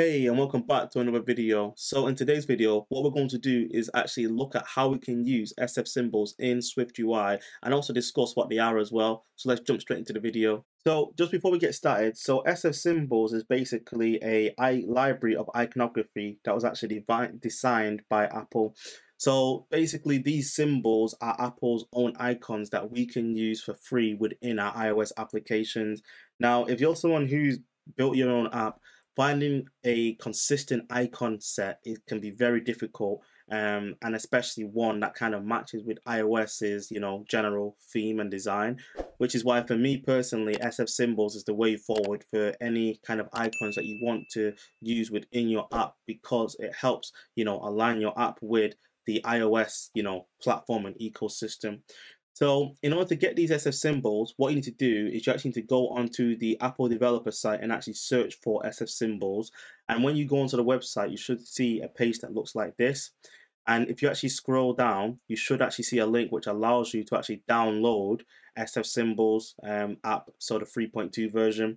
Hey and welcome back to another video. So in today's video what we're going to do is actually look at how we can use SF symbols in Swift UI and also discuss what they are as well. So let's jump straight into the video. So just before we get started, so SF symbols is basically a library of iconography that was actually designed by Apple. So basically these symbols are Apple's own icons that we can use for free within our iOS applications. Now if you're someone who's built your own app finding a consistent icon set it can be very difficult um, and especially one that kind of matches with iOS's you know general theme and design which is why for me personally SF symbols is the way forward for any kind of icons that you want to use within your app because it helps you know align your app with the iOS you know platform and ecosystem so in order to get these SF symbols, what you need to do is you actually need to go onto the Apple developer site and actually search for SF symbols. And when you go onto the website, you should see a page that looks like this. And if you actually scroll down, you should actually see a link which allows you to actually download SF symbols um, app, so the 3.2 version.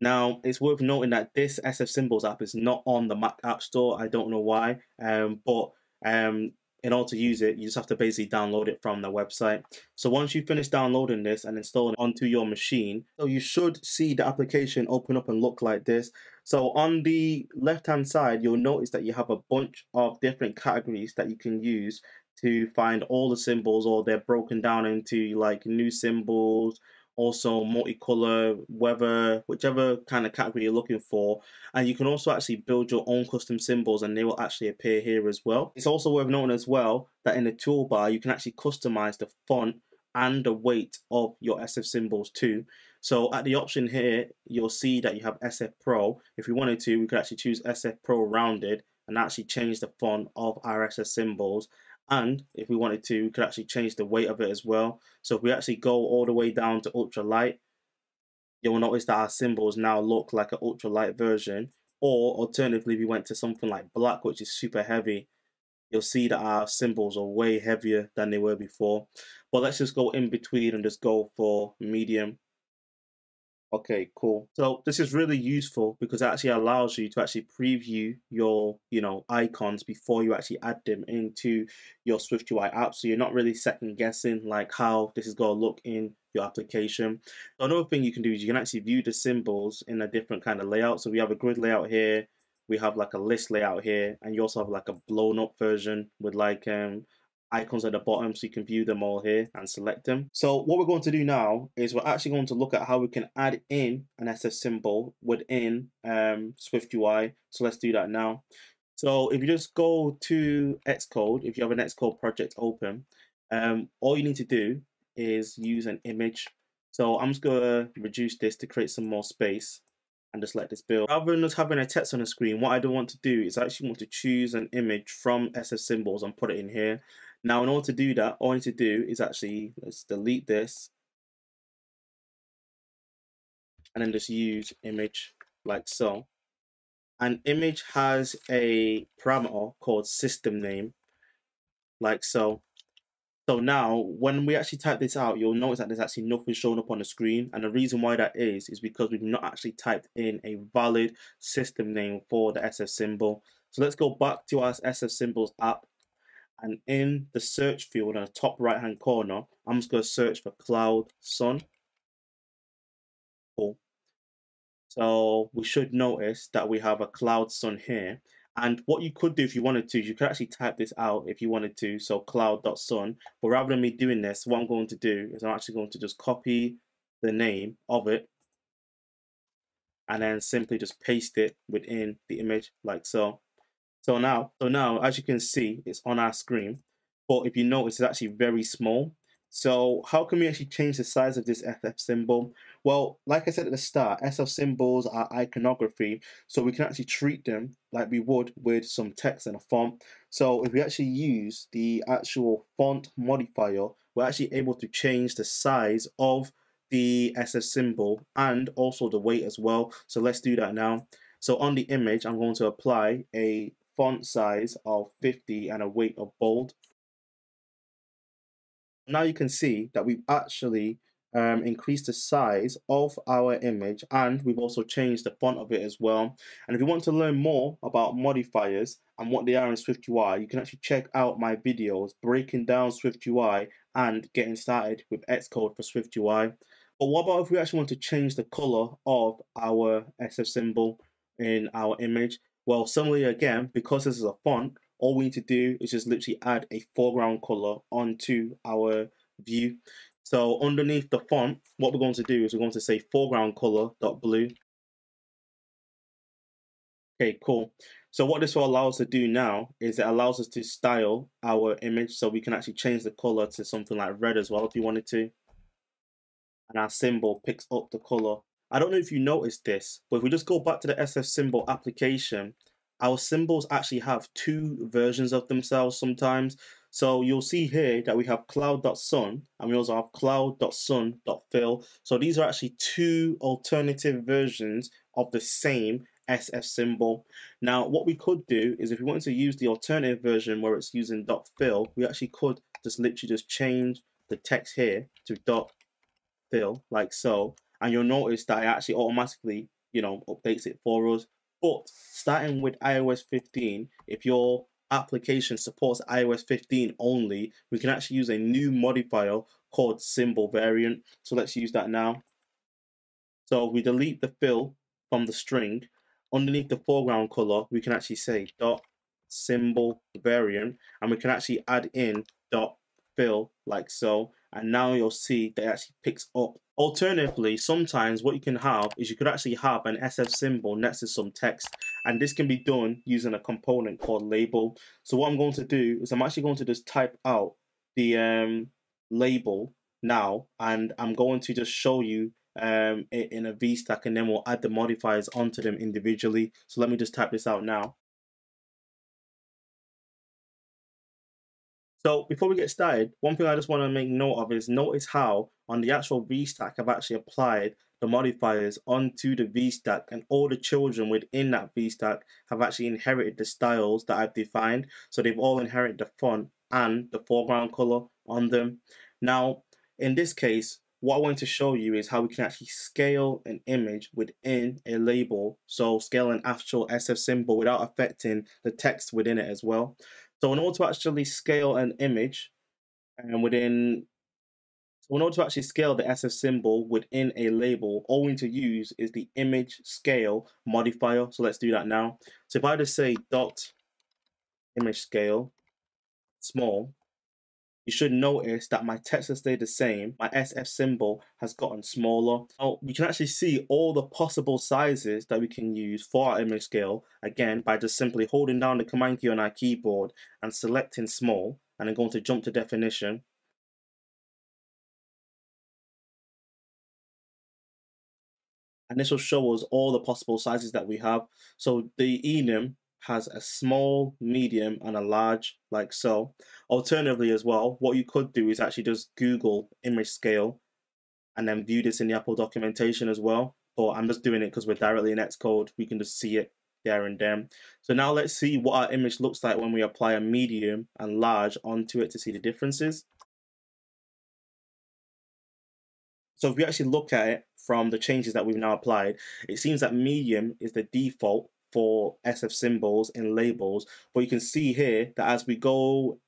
Now, it's worth noting that this SF symbols app is not on the Mac App Store. I don't know why, um, but um, in order to use it, you just have to basically download it from the website. So once you finish downloading this and installing it onto your machine, so you should see the application open up and look like this. So on the left hand side, you'll notice that you have a bunch of different categories that you can use to find all the symbols or they're broken down into like new symbols, also multicolor, weather, whichever kind of category you're looking for. And you can also actually build your own custom symbols and they will actually appear here as well. It's also worth noting as well that in the toolbar, you can actually customize the font and the weight of your SF symbols too. So at the option here, you'll see that you have SF Pro. If we wanted to, we could actually choose SF Pro Rounded and actually change the font of our SF symbols and if we wanted to we could actually change the weight of it as well. So if we actually go all the way down to ultra light you'll notice that our symbols now look like an ultra light version. Or alternatively we went to something like black which is super heavy you'll see that our symbols are way heavier than they were before. But let's just go in between and just go for medium Okay, cool. So this is really useful because it actually allows you to actually preview your, you know, icons before you actually add them into your SwiftUI app. So you're not really second guessing like how this is going to look in your application. Another thing you can do is you can actually view the symbols in a different kind of layout. So we have a grid layout here, we have like a list layout here, and you also have like a blown up version with like um icons at the bottom so you can view them all here and select them. So what we're going to do now is we're actually going to look at how we can add in an SF symbol within um, Swift UI. So let's do that now. So if you just go to Xcode, if you have an Xcode project open, um, all you need to do is use an image. So I'm just going to reduce this to create some more space and just let this build. Rather than just having a text on the screen, what I don't want to do is I actually want to choose an image from SF symbols and put it in here. Now, in order to do that, all I need to do is actually, let's delete this. And then just use image like so. An image has a parameter called system name, like so. So now, when we actually type this out, you'll notice that there's actually nothing showing up on the screen. And the reason why that is, is because we've not actually typed in a valid system name for the SF symbol. So let's go back to our SF symbols app and in the search field in the top right hand corner, I'm just going to search for cloud sun. Cool. So we should notice that we have a cloud sun here. And what you could do if you wanted to, you could actually type this out if you wanted to. So cloud.sun. But rather than me doing this, what I'm going to do is I'm actually going to just copy the name of it and then simply just paste it within the image like so. So now, so now, as you can see, it's on our screen. But if you notice, it's actually very small. So how can we actually change the size of this SF symbol? Well, like I said at the start, SF symbols are iconography, so we can actually treat them like we would with some text and a font. So if we actually use the actual font modifier, we're actually able to change the size of the SF symbol and also the weight as well. So let's do that now. So on the image, I'm going to apply a font size of 50 and a weight of bold. Now you can see that we've actually um, increase the size of our image and we've also changed the font of it as well. And if you want to learn more about modifiers and what they are in SwiftUI, you can actually check out my videos breaking down SwiftUI and getting started with Xcode for SwiftUI. But what about if we actually want to change the color of our SF symbol in our image? Well, similarly again, because this is a font, all we need to do is just literally add a foreground color onto our view. So underneath the font, what we're going to do is we're going to say foreground color dot blue. Okay, cool. So what this will allow us to do now is it allows us to style our image so we can actually change the color to something like red as well if you wanted to. And our symbol picks up the color. I don't know if you noticed this, but if we just go back to the SF symbol application, our symbols actually have two versions of themselves sometimes. So you'll see here that we have cloud.sun and we also have cloud.sun.fill. So these are actually two alternative versions of the same SF symbol. Now what we could do is if we wanted to use the alternative version where it's using .fill, we actually could just literally just change the text here to .fill like so. And you'll notice that it actually automatically, you know, updates it for us. But starting with iOS 15, if your application supports iOS 15 only, we can actually use a new modifier called symbol variant. So let's use that now. So we delete the fill from the string. Underneath the foreground color, we can actually say dot symbol variant, and we can actually add in dot fill like so. And now you'll see that it actually picks up Alternatively, sometimes what you can have is you could actually have an SF symbol next to some text and this can be done using a component called label. So what I'm going to do is I'm actually going to just type out the um, label now and I'm going to just show you um, in a VStack and then we'll add the modifiers onto them individually. So let me just type this out now. So before we get started, one thing I just want to make note of is notice how on the actual VStack I've actually applied the modifiers onto the VStack and all the children within that VStack have actually inherited the styles that I've defined. So they've all inherited the font and the foreground color on them. Now, in this case, what I want to show you is how we can actually scale an image within a label. So scale an actual SF symbol without affecting the text within it as well. So in order to actually scale an image and within so in order to actually scale the SF symbol within a label, all we need to use is the image scale modifier. So let's do that now. So if I just say dot image scale small, you should notice that my text has stayed the same. My SF symbol has gotten smaller. Now, you can actually see all the possible sizes that we can use for our image scale, again, by just simply holding down the command key on our keyboard and selecting small, and then going to jump to definition. And this will show us all the possible sizes that we have. So the enum has a small, medium, and a large, like so. Alternatively, as well, what you could do is actually just Google image scale and then view this in the Apple documentation as well. But I'm just doing it because we're directly in Xcode. We can just see it there and then. So now let's see what our image looks like when we apply a medium and large onto it to see the differences. So if we actually look at it from the changes that we've now applied, it seems that medium is the default for SF symbols in labels. But you can see here that as we go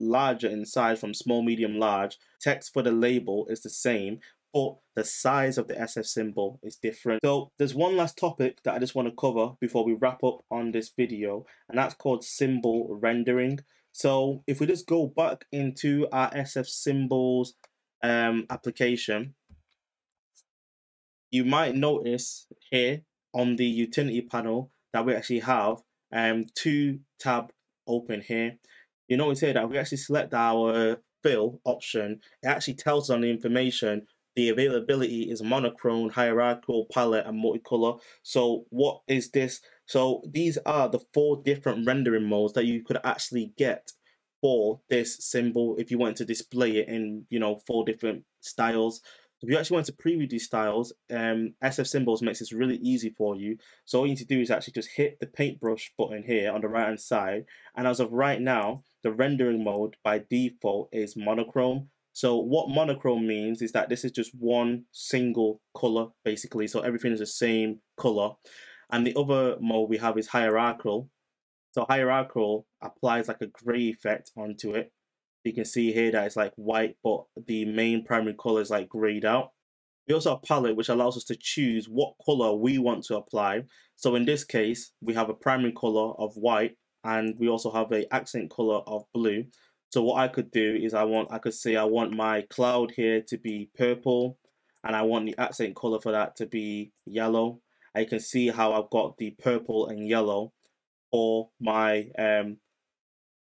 larger in size from small, medium, large, text for the label is the same, but the size of the SF symbol is different. So there's one last topic that I just want to cover before we wrap up on this video, and that's called symbol rendering. So if we just go back into our SF symbols um, application, you might notice here on the utility panel that we actually have um, two tab open here. You notice here that we actually select our fill option. It actually tells us on the information the availability is monochrome, hierarchical, palette, and multicolor. So what is this? So these are the four different rendering modes that you could actually get for this symbol if you want to display it in you know four different styles if you actually want to preview these styles, um, SF Symbols makes this really easy for you. So all you need to do is actually just hit the paintbrush button here on the right hand side. And as of right now, the rendering mode by default is monochrome. So what monochrome means is that this is just one single color basically. So everything is the same color. And the other mode we have is hierarchical. So hierarchical applies like a gray effect onto it. You can see here that it's like white, but the main primary color is like grayed out. We also have palette, which allows us to choose what color we want to apply. So in this case, we have a primary color of white, and we also have a accent color of blue. So what I could do is I want, I could say I want my cloud here to be purple, and I want the accent color for that to be yellow. I can see how I've got the purple and yellow for my um,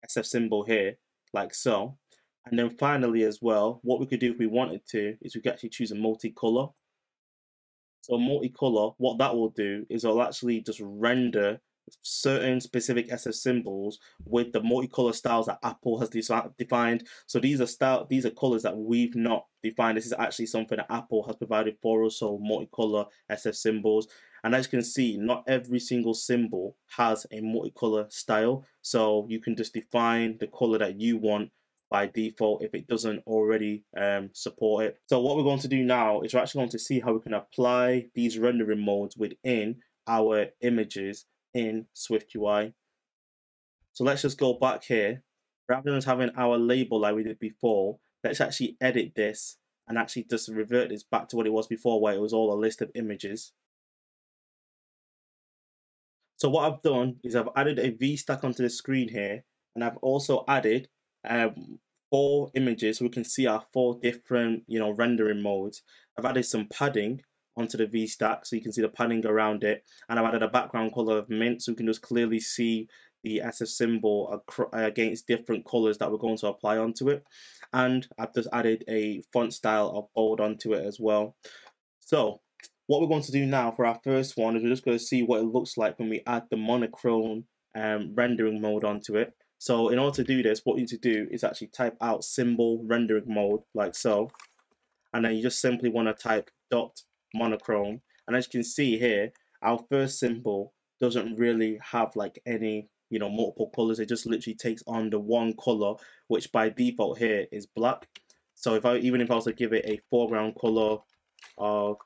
SF symbol here, like so. And then finally as well, what we could do if we wanted to is we could actually choose a multicolor. So multicolor, what that will do is it'll actually just render certain specific SF symbols with the multicolor styles that Apple has defined. So these are style, these are colors that we've not defined. This is actually something that Apple has provided for us. So multicolor SF symbols. And as you can see, not every single symbol has a multicolor style. So you can just define the color that you want by default if it doesn't already um, support it. So what we're going to do now is we're actually going to see how we can apply these rendering modes within our images in SwiftUI. So let's just go back here. Rather than having our label like we did before, let's actually edit this and actually just revert this back to what it was before where it was all a list of images. So what I've done is I've added a VStack onto the screen here and I've also added um, four images, so we can see our four different, you know, rendering modes. I've added some padding onto the V-stack so you can see the padding around it. And I've added a background color of mint so we can just clearly see the SF symbol against different colors that we're going to apply onto it. And I've just added a font style of bold onto it as well. So what we're going to do now for our first one is we're just going to see what it looks like when we add the monochrome um, rendering mode onto it. So in order to do this, what you need to do is actually type out symbol rendering mode like so. And then you just simply want to type dot monochrome. And as you can see here, our first symbol doesn't really have like any, you know, multiple colors. It just literally takes on the one color, which by default here is black. So if I, even if I was to give it a foreground color of,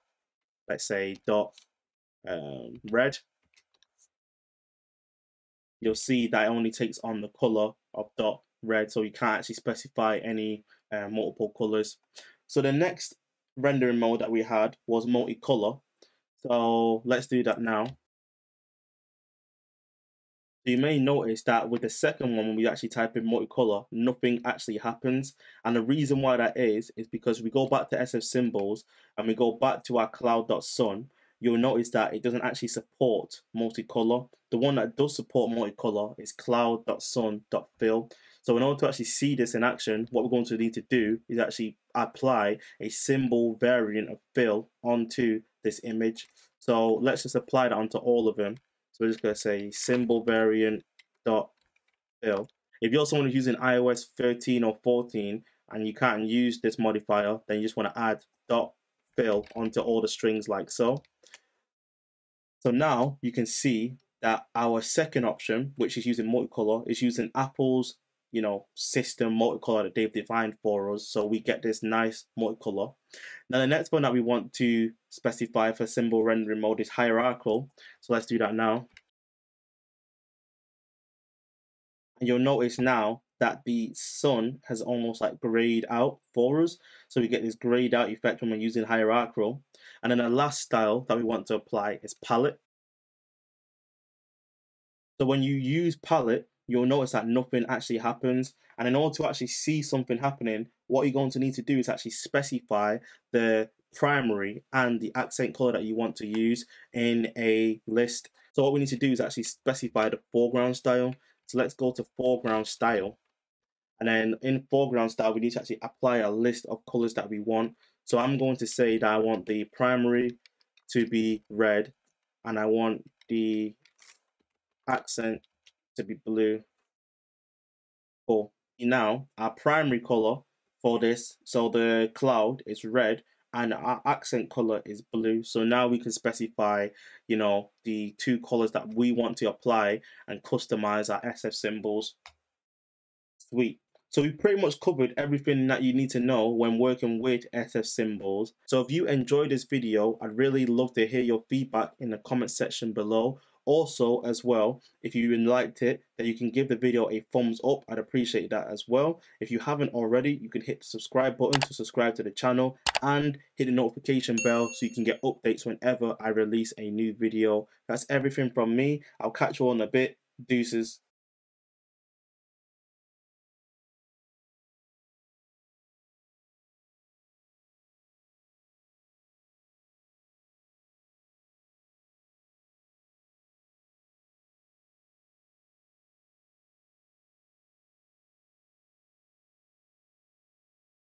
let's say dot um, red, you'll see that it only takes on the color of dot red so you can't actually specify any uh, multiple colors so the next rendering mode that we had was multicolor so let's do that now you may notice that with the second one when we actually type in multicolor nothing actually happens and the reason why that is is because we go back to sf symbols and we go back to our cloud.sun you'll notice that it doesn't actually support multicolor. The one that does support multicolor is cloud.sun.fill. So in order to actually see this in action, what we're going to need to do is actually apply a symbol variant of fill onto this image. So let's just apply that onto all of them. So we're just going to say symbol variant dot fill. If you're someone who's using iOS 13 or 14 and you can't use this modifier, then you just want to add dot fill onto all the strings like so. So now you can see that our second option, which is using multicolor, is using Apple's you know system multicolor that they've defined for us. So we get this nice multicolor. Now the next one that we want to specify for symbol rendering mode is hierarchical. So let's do that now. And you'll notice now that the sun has almost like grayed out for us. So we get this grayed out effect when we're using hierarchical. And then the last style that we want to apply is palette. So when you use palette, you'll notice that nothing actually happens. And in order to actually see something happening, what you're going to need to do is actually specify the primary and the accent color that you want to use in a list. So what we need to do is actually specify the foreground style. So let's go to foreground style. And then in foreground style, we need to actually apply a list of colors that we want. So I'm going to say that I want the primary to be red and I want the accent to be blue. Cool. Now our primary color for this, so the cloud is red and our accent color is blue. So now we can specify, you know, the two colors that we want to apply and customize our SF symbols. Sweet. So we pretty much covered everything that you need to know when working with SF symbols. So if you enjoyed this video, I'd really love to hear your feedback in the comment section below. Also, as well, if you liked it, that you can give the video a thumbs up. I'd appreciate that as well. If you haven't already, you can hit the subscribe button to subscribe to the channel and hit the notification bell so you can get updates whenever I release a new video. That's everything from me. I'll catch you all in a bit. Deuces.